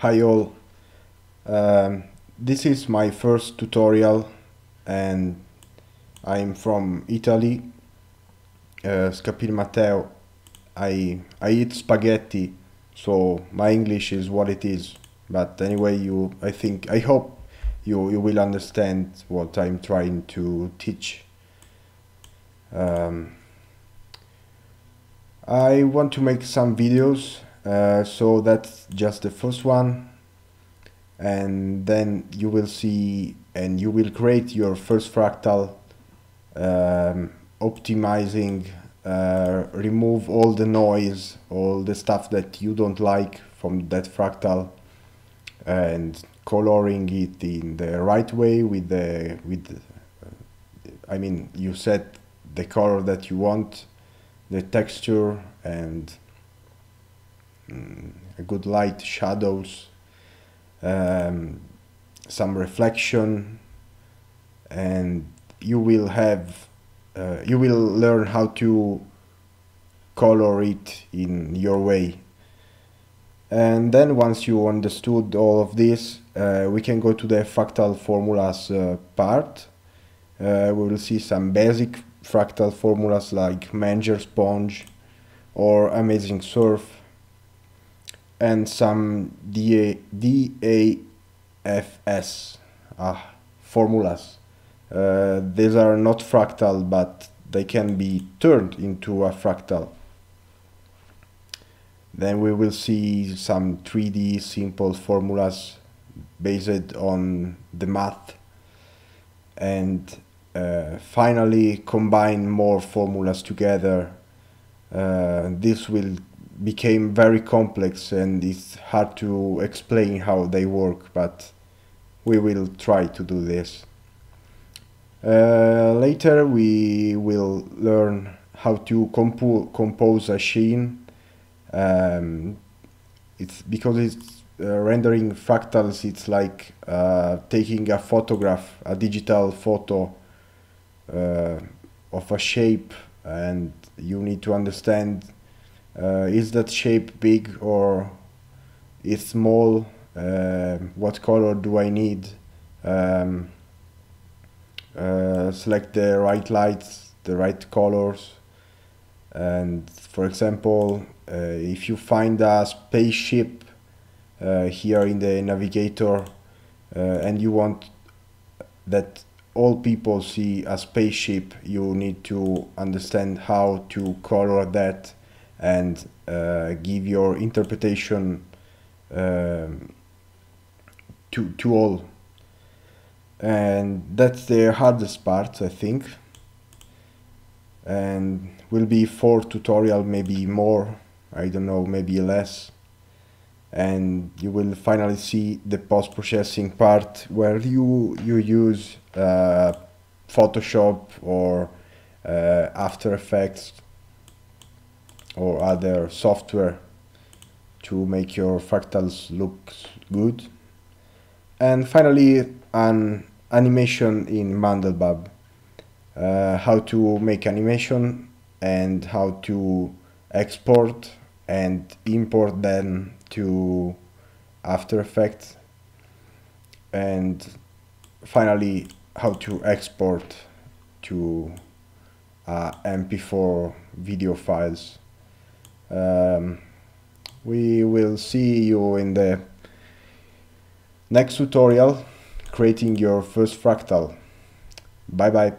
Hi all, um, this is my first tutorial and I'm from Italy, uh, Scappin Matteo. I, I eat spaghetti, so my English is what it is. But anyway, you, I think, I hope you, you will understand what I'm trying to teach. Um, I want to make some videos uh, so that's just the first one. And then you will see and you will create your first fractal um, optimizing uh, remove all the noise all the stuff that you don't like from that fractal and coloring it in the right way with the with I mean you set the color that you want the texture and good light, shadows, um, some reflection, and you will have, uh, you will learn how to color it in your way. And then once you understood all of this, uh, we can go to the fractal formulas uh, part. Uh, we will see some basic fractal formulas like Menger sponge or Amazing Surf and some DA, DAFS ah, formulas. Uh, these are not fractal, but they can be turned into a fractal. Then we will see some 3D simple formulas based on the math and uh, finally combine more formulas together. Uh, this will became very complex and it's hard to explain how they work, but we will try to do this. Uh, later we will learn how to compo compose a scene. Um, it's because it's uh, rendering fractals. It's like uh, taking a photograph, a digital photo uh, of a shape, and you need to understand is that shape big or is small? Uh, what color do I need? Um, uh, select the right lights, the right colors. And for example, uh, if you find a spaceship uh, here in the navigator uh, and you want that all people see a spaceship, you need to understand how to color that and uh, give your interpretation um, to to all. And that's the hardest part I think. And will be four tutorial maybe more I don't know maybe less. And you will finally see the post-processing part where you you use uh, Photoshop or uh, After Effects or other software to make your fractals look good. And finally, an animation in Mandelbulb. Uh, how to make animation and how to export and import them to After Effects. And finally, how to export to uh, MP4 video files. Um, we will see you in the next tutorial creating your first fractal. Bye bye.